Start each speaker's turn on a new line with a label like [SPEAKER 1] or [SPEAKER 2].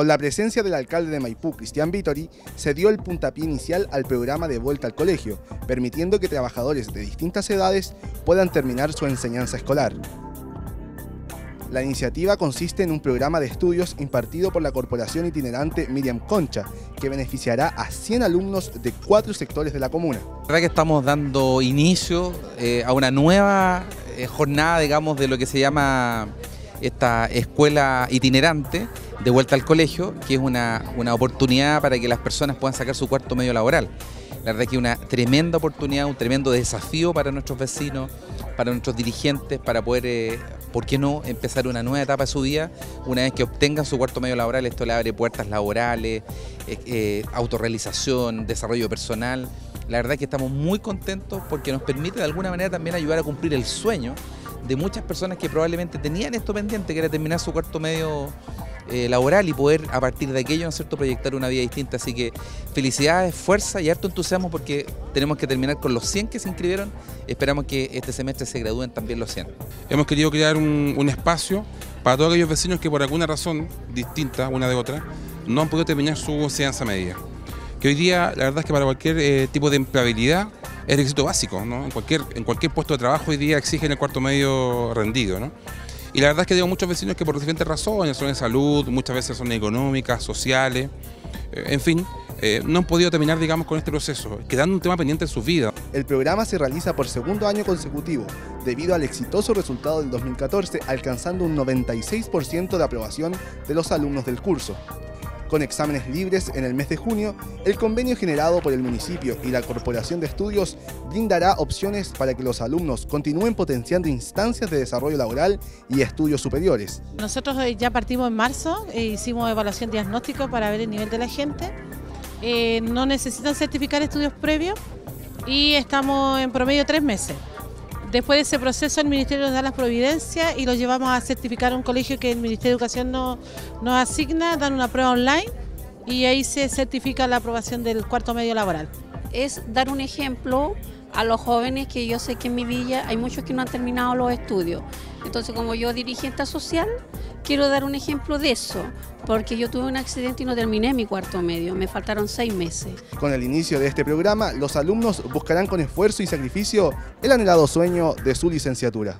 [SPEAKER 1] Con la presencia del alcalde de Maipú, Cristian Vittori, se dio el puntapié inicial al programa de vuelta al colegio, permitiendo que trabajadores de distintas edades puedan terminar su enseñanza escolar. La iniciativa consiste en un programa de estudios impartido por la corporación itinerante Miriam Concha, que beneficiará a 100 alumnos de cuatro sectores de la comuna.
[SPEAKER 2] La verdad que estamos dando inicio eh, a una nueva eh, jornada, digamos, de lo que se llama esta escuela itinerante de vuelta al colegio, que es una, una oportunidad para que las personas puedan sacar su cuarto medio laboral. La verdad que es una tremenda oportunidad, un tremendo desafío para nuestros vecinos, para nuestros dirigentes, para poder, eh, ¿por qué no?, empezar una nueva etapa de su vida. Una vez que obtengan su cuarto medio laboral, esto le abre puertas laborales, eh, eh, autorrealización, desarrollo personal. La verdad que estamos muy contentos porque nos permite de alguna manera también ayudar a cumplir el sueño de muchas personas que probablemente tenían esto pendiente, que era terminar su cuarto medio eh, laboral y poder a partir de aquello, ¿no proyectar una vida distinta. Así que felicidades, fuerza y harto entusiasmo porque tenemos que terminar con los 100 que se inscribieron. Esperamos que este semestre se gradúen también los 100.
[SPEAKER 3] Hemos querido crear un, espacio para todos aquellos vecinos que por alguna razón distinta una de otra no han podido terminar su enseñanza media. Que hoy día, la verdad es que para cualquier eh, tipo de empleabilidad es requisito básico, ¿no? En cualquier, en cualquier puesto de trabajo hoy día exigen el cuarto medio rendido, ¿no? Y la verdad es que tengo muchos vecinos que por diferentes razones, son de salud, muchas veces son económicas, sociales, eh, en fin, eh, no han podido terminar, digamos, con este proceso, quedando un tema pendiente en su vida.
[SPEAKER 1] El programa se realiza por segundo año consecutivo, debido al exitoso resultado del 2014, alcanzando un 96% de aprobación de los alumnos del curso con exámenes libres en el mes de junio, el convenio generado por el municipio y la Corporación de Estudios brindará opciones para que los alumnos continúen potenciando instancias de desarrollo laboral y estudios superiores.
[SPEAKER 4] Nosotros ya partimos en marzo, e hicimos evaluación diagnóstico para ver el nivel de la gente. Eh, no necesitan certificar estudios previos y estamos en promedio tres meses. Después de ese proceso el Ministerio nos da las providencias y lo llevamos a certificar a un colegio que el Ministerio de Educación nos, nos asigna, dan una prueba online y ahí se certifica la aprobación del cuarto medio laboral.
[SPEAKER 5] Es dar un ejemplo a los jóvenes que yo sé que en mi villa hay muchos que no han terminado los estudios. Entonces, como yo dirigente social, quiero dar un ejemplo de eso, porque yo tuve un accidente y no terminé mi cuarto medio, me faltaron seis meses.
[SPEAKER 1] Con el inicio de este programa, los alumnos buscarán con esfuerzo y sacrificio el anhelado sueño de su licenciatura.